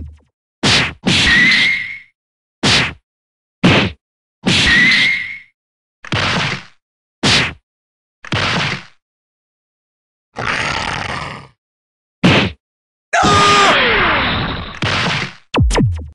you